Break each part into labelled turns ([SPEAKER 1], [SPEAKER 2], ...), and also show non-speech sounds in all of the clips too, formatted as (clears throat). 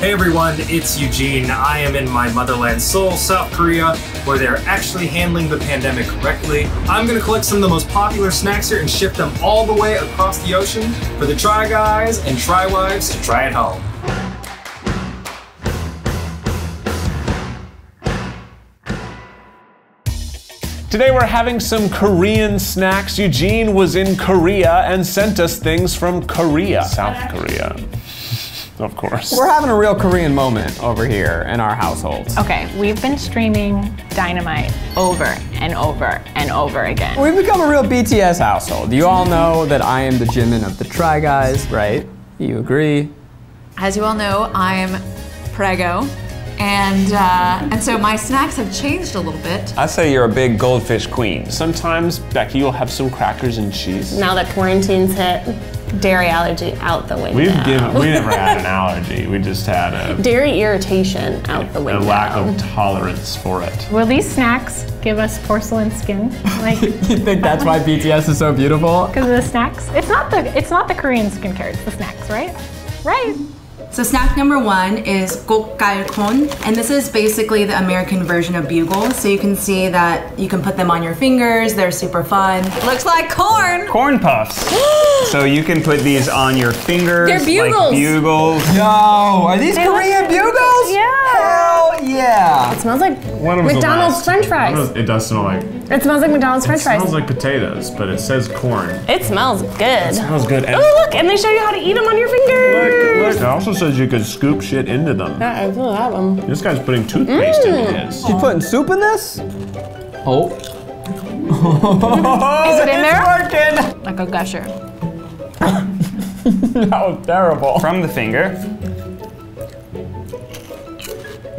[SPEAKER 1] Hey everyone, it's Eugene. I am in my motherland Seoul, South Korea, where they're actually handling the pandemic correctly. I'm gonna collect some of the most popular snacks here and ship them all the way across the ocean for the Try Guys and Try Wives to try at home.
[SPEAKER 2] Today we're having some Korean snacks. Eugene was in Korea and sent us things from Korea, South Korea. Of course.
[SPEAKER 3] We're having a real Korean moment over here in our household.
[SPEAKER 4] Okay, we've been streaming Dynamite over and over and over again.
[SPEAKER 3] We've become a real BTS household. You all know that I am the Jimin of the Try Guys, right? You agree?
[SPEAKER 5] As you all know, I'm Prego. And, uh, and so my snacks have changed a little bit.
[SPEAKER 6] I say you're a big goldfish queen.
[SPEAKER 2] Sometimes Becky you'll have some crackers and cheese.
[SPEAKER 7] Now that quarantine's hit, dairy allergy out the window.
[SPEAKER 2] We've given, we (laughs) never had an allergy. We just had a,
[SPEAKER 7] dairy irritation out the window.
[SPEAKER 2] a
[SPEAKER 7] window.
[SPEAKER 2] lack of tolerance for it.
[SPEAKER 4] Will these snacks give us porcelain skin? Like, (laughs)
[SPEAKER 3] You think that's why BTS is so beautiful?
[SPEAKER 4] because of the snacks? It's not the it's not the Korean skincare, it's the snacks, right? Right.
[SPEAKER 8] So snack number one is gokgalkon, and this is basically the American version of bugles. So you can see that you can put them on your fingers. They're super fun.
[SPEAKER 5] Looks like corn.
[SPEAKER 6] Corn puffs. (gasps) so you can put these on your fingers.
[SPEAKER 5] They're bugles.
[SPEAKER 6] Like bugles.
[SPEAKER 3] Yo, are these Korean bugles?
[SPEAKER 4] Yeah.
[SPEAKER 3] Hell yeah.
[SPEAKER 7] It smells like
[SPEAKER 2] One of them's the
[SPEAKER 7] McDonald's. French fries.
[SPEAKER 2] One It does smell like.
[SPEAKER 7] It smells like McDonald's French fries.
[SPEAKER 2] it smells like potatoes, but it says corn.
[SPEAKER 7] it smells good.
[SPEAKER 2] It smells good.
[SPEAKER 7] Oh look, and they show you how to eat them on your fingers.
[SPEAKER 2] look, look. it also says you could scoop shit into them.
[SPEAKER 7] Yeah, I still have them.
[SPEAKER 2] This guy's putting toothpaste in mm. his.
[SPEAKER 3] She's putting soup in this? Oh. (laughs)
[SPEAKER 4] Is it in there?
[SPEAKER 3] Working.
[SPEAKER 4] Like a gusher. (laughs)
[SPEAKER 3] That was terrible.
[SPEAKER 6] From the finger.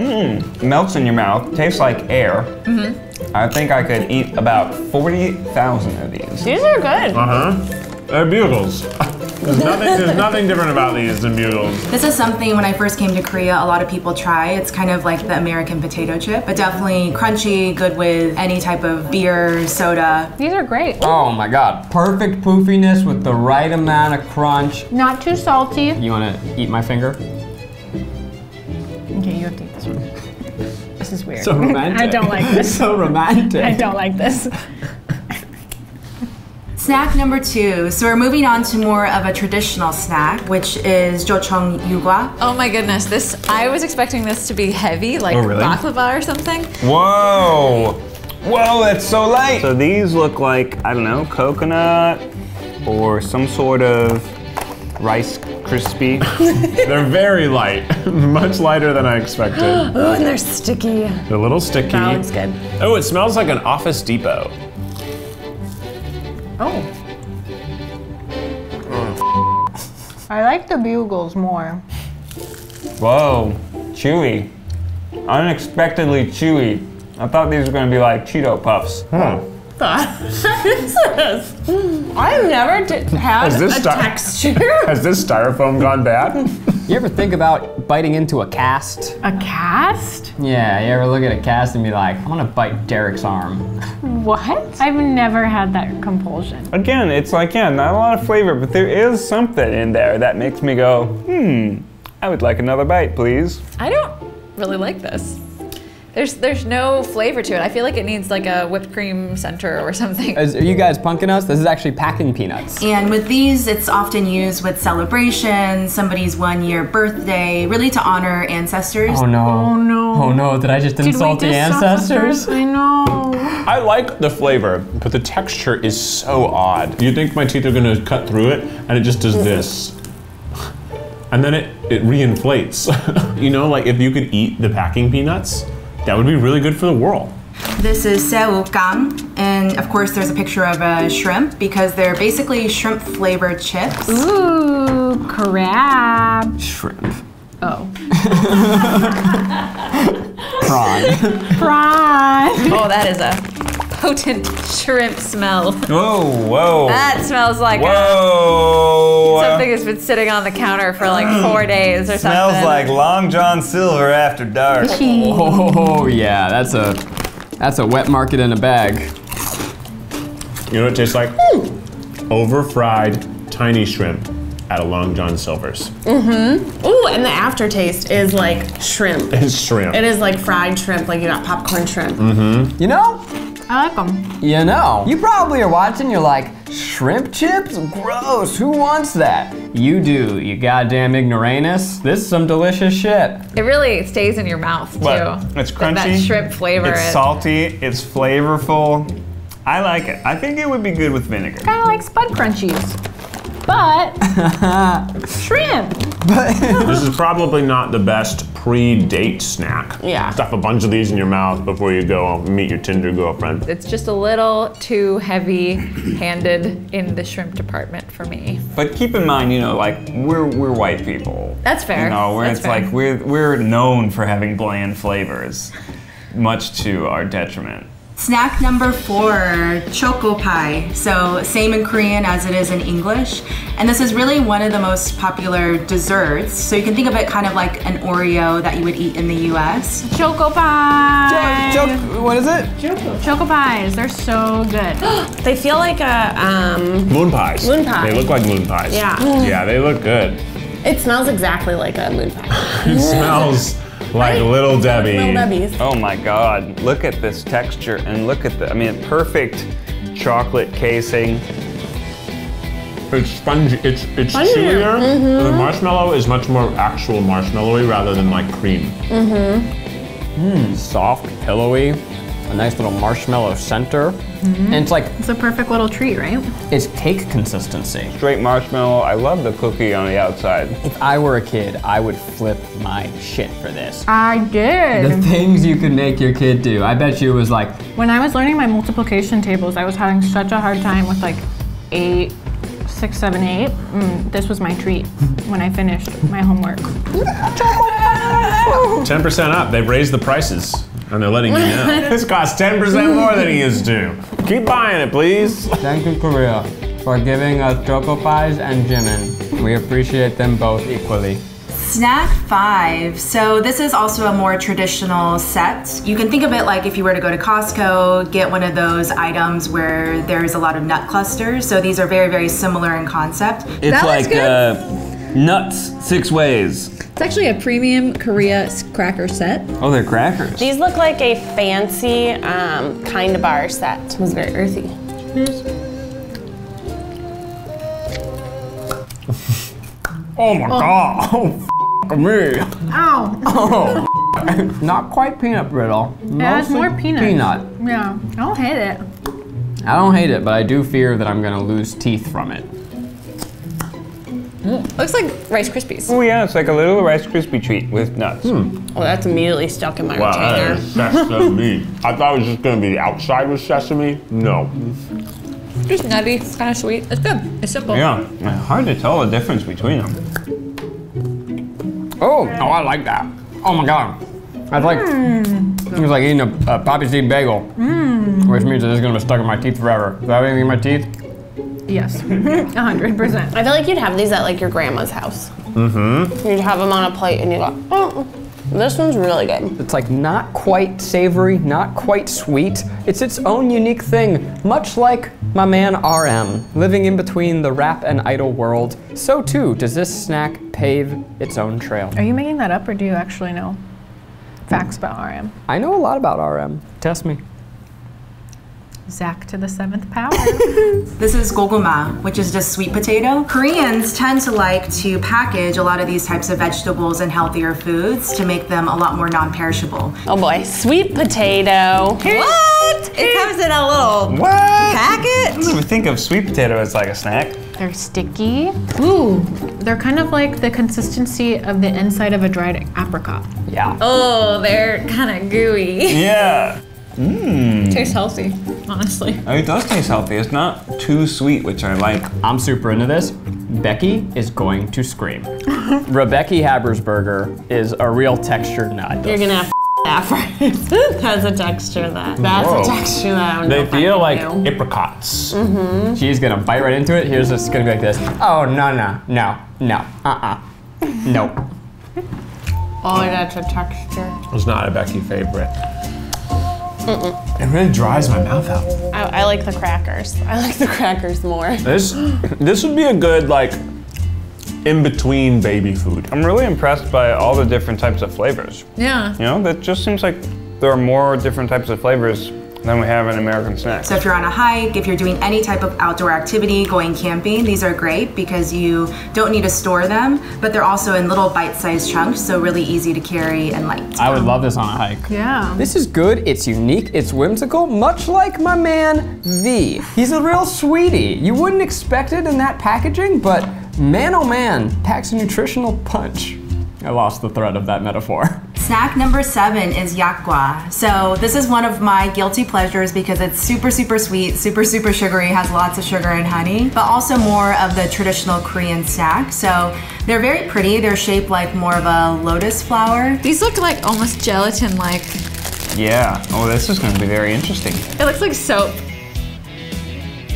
[SPEAKER 6] Mmm. Melts in your mouth. Tastes like air. Mm-hmm. I think I could eat about 40,000 of these.
[SPEAKER 7] These are good.
[SPEAKER 2] Uh huh. They're bugles. (laughs) There's nothing, there's nothing different about these than bugles.
[SPEAKER 8] This is something when I first came to Korea, a lot of people try. It's kind of like the American potato chip, but definitely crunchy, good with any type of beer, soda.
[SPEAKER 4] These are great.
[SPEAKER 3] Oh my god. Perfect poofiness with the right amount of crunch.
[SPEAKER 4] Not too salty.
[SPEAKER 3] You wanna eat my finger?
[SPEAKER 4] Okay, you have to this one. This is weird. (laughs) (laughs)
[SPEAKER 3] So romantic.
[SPEAKER 4] I don't like this.
[SPEAKER 3] so romantic.
[SPEAKER 4] I don't like this. (laughs)
[SPEAKER 8] Snack number two. So we're moving on to more of a traditional snack, which is jochong yugwa.
[SPEAKER 5] Oh my goodness, this I was expecting this to be heavy, like
[SPEAKER 3] Oh, really?
[SPEAKER 5] baklava or something.
[SPEAKER 6] Whoa! Whoa, that's so light! So these look like, I don't know, coconut or some sort of rice crispy. (laughs)
[SPEAKER 2] They're very light, (laughs) much lighter than I expected. (gasps)
[SPEAKER 7] Oh, and they're sticky.
[SPEAKER 2] They're a little sticky.
[SPEAKER 7] That looks good.
[SPEAKER 2] Oh, it smells like an Office Depot.
[SPEAKER 4] Oh. I like the bugles more.
[SPEAKER 6] Whoa, chewy. Unexpectedly chewy. I thought these were gonna be like Cheeto Puffs.
[SPEAKER 7] I've (laughs) never d- had
[SPEAKER 2] Is this
[SPEAKER 7] a
[SPEAKER 2] sti-
[SPEAKER 7] texture. (laughs)
[SPEAKER 2] Has this styrofoam gone bad? (laughs)
[SPEAKER 3] You ever think about biting into a cast?
[SPEAKER 4] A cast?
[SPEAKER 3] Yeah, you ever look at a cast and be like, I'm gonna bite Derek's arm.
[SPEAKER 4] What? I've never had that compulsion.
[SPEAKER 6] Again, it's like, yeah, not a lot of flavor, but there is something in there that makes me go, hmm, I would like another bite, please.
[SPEAKER 5] I don't really like this. There's there's no flavor to it. I feel like it needs like a whipped cream center or something.
[SPEAKER 3] Is, are you guys punking us? This is actually packing peanuts.
[SPEAKER 8] And with these, it's often used with celebrations, somebody's one year birthday, really to honor ancestors.
[SPEAKER 3] Oh no.
[SPEAKER 4] Oh no.
[SPEAKER 3] Oh no, did I just
[SPEAKER 4] Did we
[SPEAKER 3] insult the ancestors?
[SPEAKER 4] I know.
[SPEAKER 2] I like the flavor, but the texture is so odd. You think my teeth are gonna cut through it, and it just does this. And then it, it reinflates. (laughs) you know, like if you could eat the packing peanuts, that would be really good for the world.
[SPEAKER 8] This is seokang, and of course there's a picture of a shrimp because they're basically shrimp flavored chips.
[SPEAKER 4] Ooh, crab.
[SPEAKER 3] Shrimp.
[SPEAKER 4] Oh. (laughs)
[SPEAKER 3] Prawn. (laughs)
[SPEAKER 4] Prawn.
[SPEAKER 5] Oh, that is a potent shrimp smell.
[SPEAKER 6] Whoa, whoa.
[SPEAKER 5] That smells like a, something that's been sitting on the counter for like four days or
[SPEAKER 6] Smells
[SPEAKER 5] something.
[SPEAKER 6] Smells like Long John Silver after dark.
[SPEAKER 3] oh yeah, that's a that's a wet market in a bag.
[SPEAKER 2] You know what it tastes like? Over fried, tiny shrimp. at a Long John Silver's. Mm-hmm.
[SPEAKER 7] Ooh, and the aftertaste is like shrimp.
[SPEAKER 2] It's shrimp.
[SPEAKER 7] It is like fried shrimp, like you got popcorn shrimp. Mm-hmm.
[SPEAKER 3] You know,
[SPEAKER 4] I like them.
[SPEAKER 3] you know. You probably are watching, you're like, shrimp chips? Gross, who wants that? You do, you goddamn ignoramus. This is some delicious shit.
[SPEAKER 5] It really stays in your mouth too.
[SPEAKER 6] But it's crunchy.
[SPEAKER 5] That shrimp flavor.
[SPEAKER 6] It's
[SPEAKER 5] It-
[SPEAKER 6] salty. It's flavorful. I like it. I think it would be good with vinegar.
[SPEAKER 4] Kind of like Spud Crunchies. But (laughs) shrimp. (laughs)
[SPEAKER 2] This is probably not the best pre-date snack.
[SPEAKER 7] Yeah.
[SPEAKER 2] Stuff a bunch of these in your mouth before you go meet your Tinder girlfriend.
[SPEAKER 5] It's just a little too heavy-handed in the shrimp department for me.
[SPEAKER 6] But keep in mind, you know, like we're we're white people.
[SPEAKER 5] That's fair.
[SPEAKER 6] You know, where
[SPEAKER 5] That's
[SPEAKER 6] it's
[SPEAKER 5] fair.
[SPEAKER 6] like we're we're known for having bland flavors, much to our detriment.
[SPEAKER 8] Snack number four, choco pie. So same in Korean as it is in English. And this is really one of the most popular desserts. So you can think of it kind of like an Oreo that you would eat in the US.
[SPEAKER 4] Choco pie.
[SPEAKER 3] Joke, what is it?
[SPEAKER 4] Choco pies. They're so good. (gasps)
[SPEAKER 7] They feel like a, um,
[SPEAKER 2] Moon pies.
[SPEAKER 7] Moon pie.
[SPEAKER 2] They look like moon pies.
[SPEAKER 7] Yeah.
[SPEAKER 2] Yeah, they look good.
[SPEAKER 7] it smells exactly like a moon pie.
[SPEAKER 2] It smells like Little Debbie.
[SPEAKER 7] Little Debbie's.
[SPEAKER 6] Oh my God! Look at this texture and look at the. I mean, perfect chocolate casing.
[SPEAKER 2] It's spongy. It's it's
[SPEAKER 7] Spongier.
[SPEAKER 2] chewier.
[SPEAKER 7] Mm-hmm.
[SPEAKER 2] The marshmallow is much more actual marshmallowy rather than like cream. Mm-hmm.
[SPEAKER 3] Mm, soft, pillowy, a nice little marshmallow center. And it's like,
[SPEAKER 4] It's a perfect little treat, right?
[SPEAKER 3] it's cake consistency.
[SPEAKER 6] Straight marshmallow. I love the cookie on the outside.
[SPEAKER 3] If I were a kid, I would flip my shit for this.
[SPEAKER 4] I did.
[SPEAKER 3] The things you could make your kid do. I bet you it was like,
[SPEAKER 4] When I was learning my multiplication tables, I was having such a hard time with like eight, six, seven, eight. Mm, this was my treat when I finished my homework. (laughs)
[SPEAKER 2] 10% up. They've raised the prices. And they're letting you know. (laughs) this costs 10% more than it used to. Keep buying it, please.
[SPEAKER 3] thank you, Korea, for giving us choco pies and jimin. We appreciate them both equally.
[SPEAKER 8] Snack five. So this is also a more traditional set. You can think of it like if you were to go to Costco, get one of those items where there's a lot of nut clusters. So these are very, very similar in concept.
[SPEAKER 6] It's
[SPEAKER 5] That looks
[SPEAKER 6] like uh, nuts six ways.
[SPEAKER 5] It's actually a premium Korea cracker set.
[SPEAKER 6] Oh, they're crackers.
[SPEAKER 7] These look like a fancy um, kind of bar set. It was very earthy. (laughs)
[SPEAKER 2] Oh my god. (laughs) Oh,
[SPEAKER 3] Me.
[SPEAKER 4] Ow! (laughs) Oh.
[SPEAKER 3] Not quite peanut brittle.
[SPEAKER 4] It has
[SPEAKER 3] Mostly
[SPEAKER 4] more peanut.
[SPEAKER 3] Peanut.
[SPEAKER 4] Yeah, I don't hate it.
[SPEAKER 3] I don't hate it, but I do fear that I'm gonna lose teeth from it. Mm.
[SPEAKER 5] Looks like Rice Krispies.
[SPEAKER 6] Oh yeah, it's like a little Rice Krispie treat with nuts.
[SPEAKER 7] Oh, that's immediately stuck in my
[SPEAKER 2] Wow, that
[SPEAKER 7] retainer.
[SPEAKER 2] is sesame. (laughs) I thought it was just gonna be the outside with sesame. No.
[SPEAKER 5] Just nutty, it's kind of sweet. It's good. It's simple.
[SPEAKER 6] Yeah, it's hard to tell the difference between them.
[SPEAKER 3] Oh, oh, I like that. Oh my god. That's like, mm. it was like eating a, a poppy seed bagel, mm. which means that it's gonna be stuck in my teeth forever. Do I have anything in my teeth?
[SPEAKER 4] Yes, (laughs) 100%.
[SPEAKER 7] I feel like you'd have these at like your grandma's house. Mm-hmm. You'd have them on a plate and you go, oh, this one's really good.
[SPEAKER 3] It's like not quite savory, not quite sweet. It's its own unique thing, much like my man RM, living in between the rap and idol world. So too does this snack pave its own trail.
[SPEAKER 4] Are you making that up or do you actually know facts about RM?
[SPEAKER 3] I know a lot about RM. Test me.
[SPEAKER 4] Zach to the seventh power. (laughs)
[SPEAKER 8] This is goguma, which is just sweet potato. Koreans tend to like to package a lot of these types of vegetables and healthier foods to make them a lot more non-perishable.
[SPEAKER 7] Oh boy, sweet potato.
[SPEAKER 5] What? It comes in a little
[SPEAKER 6] What? I
[SPEAKER 5] packet?
[SPEAKER 6] don't even think of sweet potato as like a snack.
[SPEAKER 4] They're sticky. Ooh, they're kind of like the consistency of the inside of a dried apricot.
[SPEAKER 3] Yeah.
[SPEAKER 5] Oh, they're kind of gooey.
[SPEAKER 6] Yeah.
[SPEAKER 5] Tastes healthy, honestly.
[SPEAKER 6] Oh, It does taste healthy. It's not too sweet, which I like.
[SPEAKER 3] I'm super into this. Becky is going to scream. (laughs) Rebecca Habersberger is a real textured nut.
[SPEAKER 7] You're gonna have (laughs) that first. (laughs) That's a texture that. That's
[SPEAKER 2] Whoa.
[SPEAKER 7] a texture that I don't know
[SPEAKER 2] They feel like
[SPEAKER 7] do.
[SPEAKER 2] apricots.
[SPEAKER 3] She's gonna bite right into it. Here's it's gonna be like this. Oh no no no no uh uh nope.
[SPEAKER 7] Oh, that's a texture.
[SPEAKER 2] It's not a Becky favorite. It really dries my mouth out.
[SPEAKER 7] I, I like the crackers. I like the crackers more. (laughs)
[SPEAKER 2] This this would be a good like in between baby food.
[SPEAKER 6] I'm really impressed by all the different types of flavors.
[SPEAKER 5] Yeah.
[SPEAKER 6] You know, that just seems like there are more different types of flavors than we have an American snack.
[SPEAKER 8] So if you're on a hike, if you're doing any type of outdoor activity, going camping, these are great because you don't need to store them, but they're also in little bite-sized chunks, so really easy to carry and light.
[SPEAKER 3] I would love this on a hike.
[SPEAKER 4] Yeah.
[SPEAKER 3] This is good, it's unique, it's whimsical, much like my man V. He's a real sweetie. You wouldn't expect it in that packaging, but man oh man, packs a nutritional punch. I lost the thread of that metaphor. (laughs)
[SPEAKER 8] Snack number seven is yakgwa. So this is one of my guilty pleasures because it's super, super sweet, super, super sugary, has lots of sugar and honey, but also more of the traditional Korean snack. So they're very pretty. They're shaped like more of a lotus flower.
[SPEAKER 5] These look like almost gelatin like.
[SPEAKER 6] Yeah. Oh, this is going to be very interesting.
[SPEAKER 5] It looks like soap.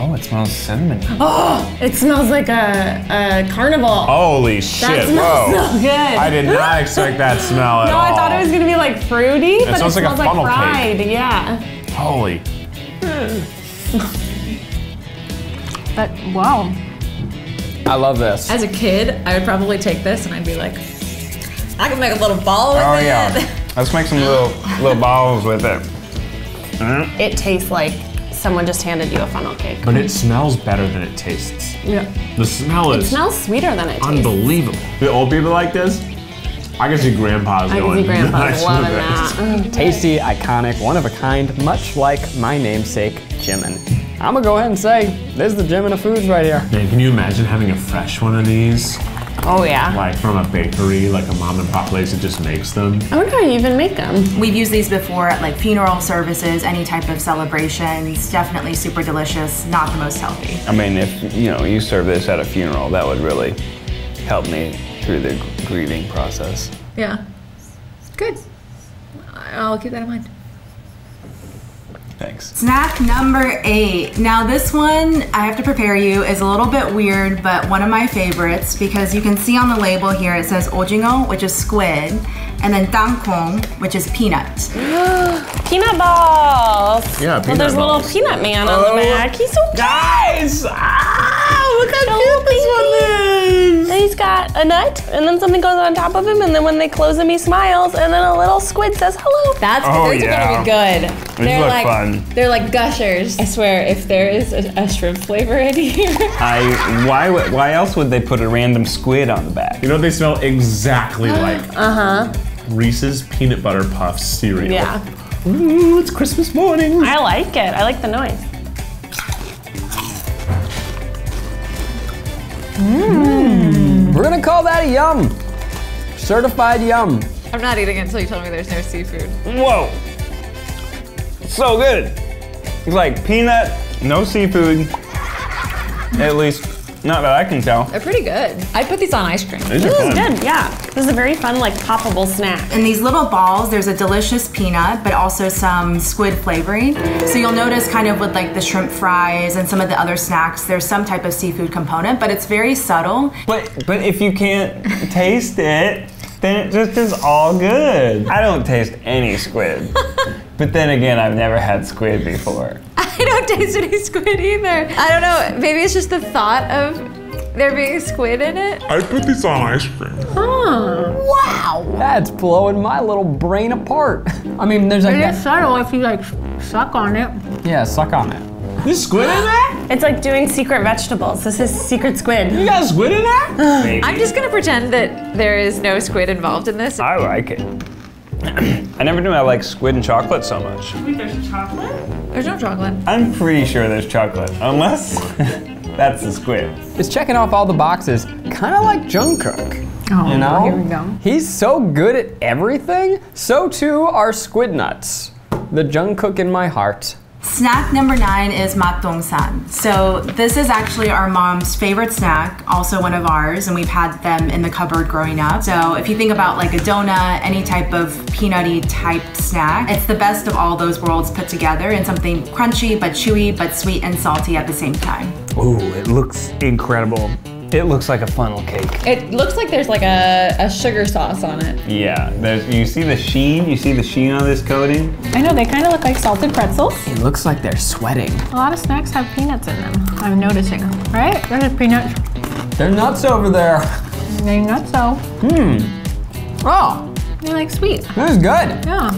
[SPEAKER 6] Oh, it smells cinnamon.
[SPEAKER 7] Oh, it smells like a, a carnival.
[SPEAKER 2] Holy shit, That
[SPEAKER 7] smells
[SPEAKER 2] whoa.
[SPEAKER 7] so good.
[SPEAKER 2] I did not expect that smell at
[SPEAKER 7] no,
[SPEAKER 2] all.
[SPEAKER 7] No, I thought it was gonna be like fruity, but it
[SPEAKER 2] smells like a
[SPEAKER 7] smells like,
[SPEAKER 2] cake.
[SPEAKER 7] fried. Yeah.
[SPEAKER 2] Holy. (laughs)
[SPEAKER 4] But wow.
[SPEAKER 3] I love this.
[SPEAKER 5] As a kid, I would probably take this and I'd be like, I can make a little ball with
[SPEAKER 6] Oh,
[SPEAKER 5] it.
[SPEAKER 6] yeah. Let's make some little little balls with it.
[SPEAKER 7] It tastes like someone just handed you a funnel cake.
[SPEAKER 2] But it smells better than it tastes.
[SPEAKER 7] Yeah.
[SPEAKER 2] The smell
[SPEAKER 7] It
[SPEAKER 2] is
[SPEAKER 7] smells sweeter than it tastes.
[SPEAKER 2] unbelievable. The old people like this, I can see grandpas
[SPEAKER 7] I can
[SPEAKER 2] going
[SPEAKER 7] see grandpa's loving
[SPEAKER 2] with
[SPEAKER 7] that.
[SPEAKER 2] this. (laughs)
[SPEAKER 7] Mm.
[SPEAKER 3] Tasty, iconic, one of a kind, much like my namesake, Jimin. I'm gonna go ahead and say, this is the Jimin of foods right here.
[SPEAKER 2] Man, can you imagine having a fresh one of these?
[SPEAKER 7] Oh yeah.
[SPEAKER 2] Like from a bakery, like a mom and pop place that just makes them?
[SPEAKER 7] I wonder how you even make them.
[SPEAKER 8] We've used these before at like funeral services, any type of celebrations. Definitely super delicious, not the most healthy.
[SPEAKER 6] I mean, if you know you serve this at a funeral, that would really help me through the grieving process.
[SPEAKER 5] Yeah. Good. I'll keep that in mind.
[SPEAKER 6] Thanks.
[SPEAKER 8] Snack number eight. Now, this one, I have to prepare you, is a little bit weird, but one of my favorites because you can see on the label here it says ojingo, which is squid, and then tangkong, which is peanut. (gasps)
[SPEAKER 7] Peanut balls.
[SPEAKER 2] Yeah,
[SPEAKER 7] Well,
[SPEAKER 2] peanut
[SPEAKER 7] there's a little peanut man on the back. He's so cute.
[SPEAKER 2] Guys! Ah, look how cute this one is!
[SPEAKER 7] And he's got a nut, and then something goes on top of him, and then when they close him, he smiles, and then a little squid says hello.
[SPEAKER 5] That's
[SPEAKER 6] Oh,
[SPEAKER 5] those
[SPEAKER 6] yeah.
[SPEAKER 5] are gonna be good. they're
[SPEAKER 6] look
[SPEAKER 5] like
[SPEAKER 6] fun.
[SPEAKER 5] they're like gushers. I swear, if there is a, a shrimp flavor in here, (laughs)
[SPEAKER 6] I why why else would they put a random squid on the back?
[SPEAKER 2] You know what they smell exactly (gasps) like?
[SPEAKER 7] Uh huh.
[SPEAKER 2] Reese's peanut butter puff cereal.
[SPEAKER 7] Yeah.
[SPEAKER 2] Ooh, it's Christmas morning.
[SPEAKER 7] I like it. I like the noise. Hmm.
[SPEAKER 3] We're gonna call that a yum. Certified yum.
[SPEAKER 5] I'm not eating it until you tell me there's no seafood.
[SPEAKER 6] Whoa! So good. It's like peanut, no seafood. At least, not that I can tell.
[SPEAKER 5] They're pretty good. I'd put these on ice cream.
[SPEAKER 6] These are
[SPEAKER 7] This is good. Yeah. This is a very fun, like poppable snack.
[SPEAKER 8] In these little balls, there's a delicious peanut, but also some squid flavoring. So you'll notice kind of with like the shrimp fries and some of the other snacks, there's some type of seafood component, but it's very subtle.
[SPEAKER 6] But but if you can't taste it, then it just is all good. I don't taste any squid. (laughs) but then again, I've never had squid before. (laughs)
[SPEAKER 5] I don't taste any squid either. I don't know. Maybe it's just the thought of there being squid in it.
[SPEAKER 2] I put this on ice cream. Huh.
[SPEAKER 3] Wow, that's blowing my little brain apart. I mean, there's like
[SPEAKER 4] It is
[SPEAKER 3] that.
[SPEAKER 4] subtle if you like suck on it.
[SPEAKER 3] Yeah, suck on it.
[SPEAKER 2] There's squid in that?
[SPEAKER 7] It's like doing secret vegetables. This is secret squid.
[SPEAKER 2] You got squid in that?
[SPEAKER 6] Maybe.
[SPEAKER 5] I'm just gonna pretend that there is no squid involved in this.
[SPEAKER 6] I like it. (clears throat) I never knew I liked squid and chocolate so much.
[SPEAKER 5] Wait, There's no chocolate.
[SPEAKER 6] I'm pretty sure there's chocolate, unless (laughs) that's the squid.
[SPEAKER 3] It's checking off all the boxes, kind of like Jungkook.
[SPEAKER 4] Oh,
[SPEAKER 3] You know?
[SPEAKER 4] here we go.
[SPEAKER 3] He's so good at everything. So too are Squid Nuts. The Jungkook in my heart.
[SPEAKER 8] Snack number nine is matong san. So this is actually our mom's favorite snack, also one of ours, and we've had them in the cupboard growing up. So if you think about like a donut, any type of peanutty type snack, it's the best of all those worlds put together and something crunchy but chewy but sweet and salty at the same time.
[SPEAKER 6] Ooh, it looks incredible. It looks like a funnel cake.
[SPEAKER 5] It looks like there's like a, a sugar sauce on it.
[SPEAKER 6] Yeah, there's you see the sheen? You see the sheen on this coating?
[SPEAKER 4] I know they kind of look like salted pretzels.
[SPEAKER 3] It looks like they're sweating.
[SPEAKER 4] A lot of snacks have peanuts in them. I'm noticing, right? There's peanuts.
[SPEAKER 3] They're nuts over there. Hmm. Oh.
[SPEAKER 4] They nutso.
[SPEAKER 3] Oh,
[SPEAKER 4] They're like sweet.
[SPEAKER 3] this is good.
[SPEAKER 4] Yeah.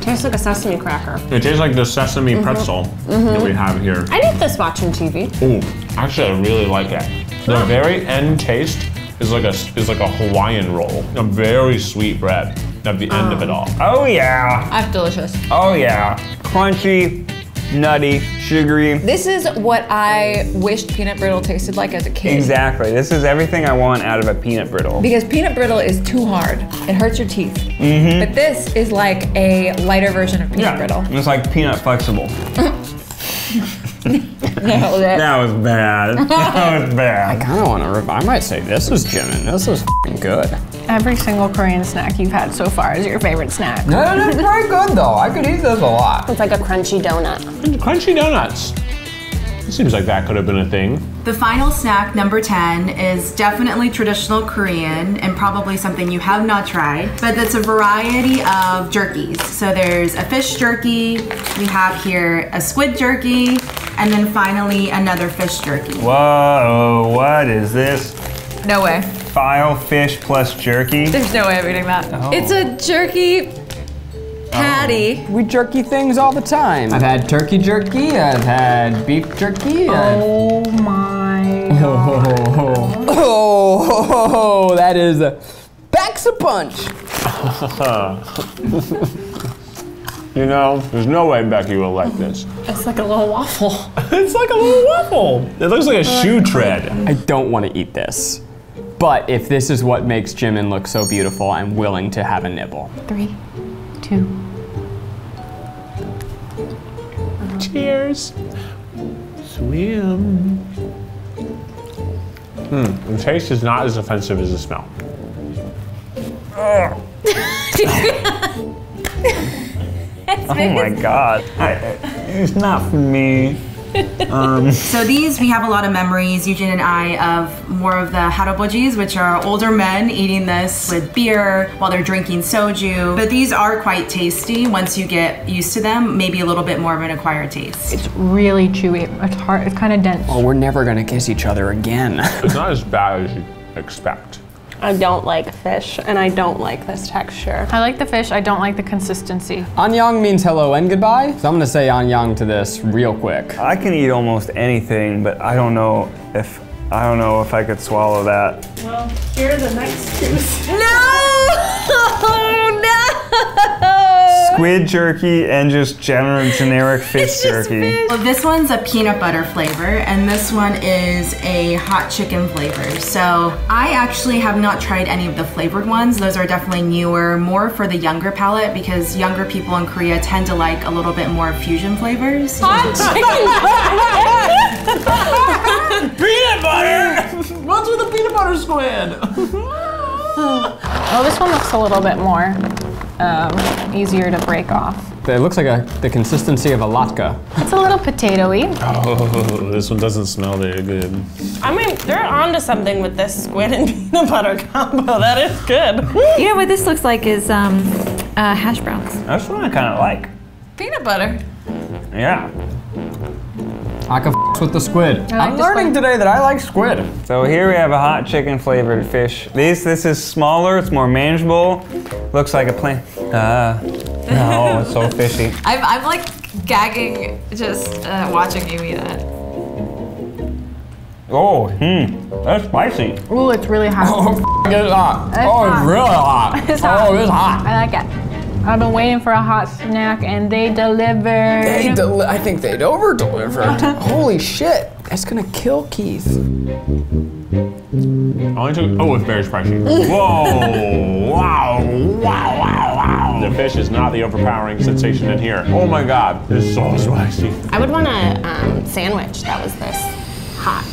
[SPEAKER 7] Tastes like a sesame cracker.
[SPEAKER 2] It tastes like the sesame mm-hmm. pretzel mm-hmm. that we have here.
[SPEAKER 7] I eat this watching TV.
[SPEAKER 2] Ooh, actually, I really like it. The very end taste is like a is like a Hawaiian roll, a very sweet bread at the end of it oh. all.
[SPEAKER 6] Oh yeah.
[SPEAKER 5] That's delicious.
[SPEAKER 6] Oh yeah. Crunchy, nutty, sugary.
[SPEAKER 5] This is what I wished peanut brittle tasted like as a kid.
[SPEAKER 6] Exactly. This is everything I want out of a peanut brittle.
[SPEAKER 5] Because peanut brittle is too hard. It hurts your teeth. Mm-hmm. But this is like a lighter version of peanut brittle.
[SPEAKER 6] It's like peanut flexible. (laughs)
[SPEAKER 5] Nailed it.
[SPEAKER 6] That was bad. (laughs) That was bad.
[SPEAKER 3] I kind of want to. I might say this is Jimin. This is good.
[SPEAKER 4] Every single Korean snack you've had so far is your favorite snack.
[SPEAKER 3] No, that's very good though. I could eat this a lot.
[SPEAKER 7] It's like a crunchy donut.
[SPEAKER 2] Crunchy donuts. It seems like that could have been a thing.
[SPEAKER 8] The final snack, number 10, is definitely traditional Korean and probably something you have not tried, but it's a variety of jerkies. So there's a fish jerky, we have here a squid jerky, and then finally another fish jerky.
[SPEAKER 6] Whoa, what is this?
[SPEAKER 5] No way.
[SPEAKER 6] File fish plus jerky?
[SPEAKER 5] There's no way I'm eating that. Oh. It's a jerky patty. Oh.
[SPEAKER 3] We jerky things all the time. I've had turkey jerky. I've had beef jerky. I've-
[SPEAKER 4] Oh my. (laughs)
[SPEAKER 3] Oh, oh, (laughs) that is a packs a punch. (laughs)
[SPEAKER 2] You know, there's no way Becky will like this.
[SPEAKER 7] It's like a little waffle. (laughs)
[SPEAKER 2] it's like a little waffle. It looks like a shoe tread.
[SPEAKER 3] I don't want to eat this. But if this is what makes Jimin look so beautiful, I'm willing to have a nibble.
[SPEAKER 4] Three, two.
[SPEAKER 2] Cheers. Swim. Hmm, the taste is not as offensive as the smell. (laughs) (laughs)
[SPEAKER 6] Oh my god. I, it's not for me.
[SPEAKER 8] Um, (laughs) so these, we have a lot of memories, Eugene and I, of more of the harobojis, which are older men eating this with beer while they're drinking soju. But these are quite tasty once you get used to them, maybe a little bit more of an acquired taste.
[SPEAKER 4] It's really chewy. It's hard. It's kind of dense.
[SPEAKER 3] Oh, we're never gonna kiss each other again. (laughs)
[SPEAKER 2] It's not as bad as you expect.
[SPEAKER 7] I don't like fish, and I don't like this texture.
[SPEAKER 4] I like the fish. I don't like the consistency.
[SPEAKER 3] Annyeong means hello and goodbye. So I'm gonna say Annyeong to this real quick.
[SPEAKER 6] I can eat almost anything, but I don't know if I don't know if I could swallow that.
[SPEAKER 7] Well, here are the next two.
[SPEAKER 5] No! (laughs) no!
[SPEAKER 6] Squid jerky and just general (laughs) generic fish
[SPEAKER 5] It's
[SPEAKER 6] jerky.
[SPEAKER 5] fish.
[SPEAKER 8] Well, this one's a peanut butter flavor, and this one is a hot chicken flavor. So I actually have not tried any of the flavored ones. Those are definitely newer, more for the younger palate, because younger people in Korea tend to like a little bit more fusion flavors.
[SPEAKER 2] Hot (laughs) chicken (laughs) Peanut butter! What's with the peanut butter squid?
[SPEAKER 4] Oh, this one looks a little bit more um, easier to break off.
[SPEAKER 3] It looks like a, the consistency of a latke.
[SPEAKER 4] It's a little potatoey.
[SPEAKER 2] Oh, (laughs) this one doesn't smell very good.
[SPEAKER 7] I mean, they're onto something with this squid and (laughs) peanut butter combo. That is good. (laughs)
[SPEAKER 5] You know what this looks like is um, uh, hash browns.
[SPEAKER 6] That's what I kind of like.
[SPEAKER 5] Peanut butter.
[SPEAKER 6] Yeah.
[SPEAKER 3] I can f- with the squid.
[SPEAKER 4] like
[SPEAKER 3] I'm learning
[SPEAKER 4] squid.
[SPEAKER 3] today that I like squid.
[SPEAKER 6] So here we have a hot chicken flavored fish. This this is smaller. It's more manageable. Looks like a plain. Uh, no, it's so fishy. (laughs)
[SPEAKER 5] I'm, I'm like gagging just uh, watching you eat it.
[SPEAKER 6] Oh, hmm, that's spicy.
[SPEAKER 4] Ooh, it's really hot. (laughs)
[SPEAKER 3] Oh, it's hot.
[SPEAKER 4] It's
[SPEAKER 3] oh,
[SPEAKER 4] hot.
[SPEAKER 3] it's really hot. (laughs)
[SPEAKER 4] It's hot.
[SPEAKER 3] Oh, it's hot.
[SPEAKER 4] I like it. I've been waiting for a hot snack and they delivered.
[SPEAKER 3] They deli- I think they'd over delivered. (laughs) Holy shit. That's gonna kill Keith.
[SPEAKER 2] Only took. Oh, it's very spicy. (laughs) Whoa! Wow! Wow! Wow! Wow! The fish is not the overpowering sensation in here. Oh my god, it's so spicy.
[SPEAKER 7] I would want a um, sandwich that was this hot.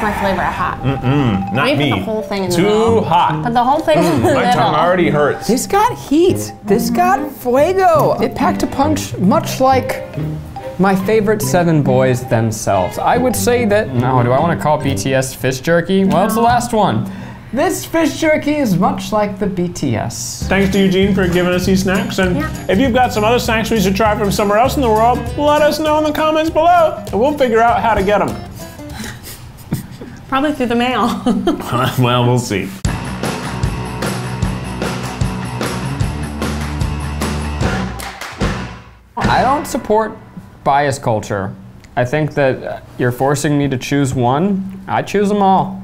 [SPEAKER 7] That's my flavor of hot.
[SPEAKER 2] Not
[SPEAKER 7] Maybe
[SPEAKER 2] me.
[SPEAKER 7] put the whole thing in the
[SPEAKER 2] Too
[SPEAKER 7] middle.
[SPEAKER 2] hot.
[SPEAKER 7] Put the whole thing in mm, the
[SPEAKER 2] My tongue already hurts.
[SPEAKER 3] This got heat. This got fuego. It packed a punch much like my favorite seven boys themselves. I would say that, no, do I want to call BTS fish jerky? Well, it's the last one. This fish jerky is much like the BTS.
[SPEAKER 2] Thanks to Eugene for giving us these snacks. And if you've got some other snacks we should try from somewhere else in the world, let us know in the comments below, and we'll figure out how to get them.
[SPEAKER 7] Probably through the mail. (laughs)
[SPEAKER 2] well, we'll see.
[SPEAKER 3] I don't support bias culture. I think that you're forcing me to choose one. I choose them all.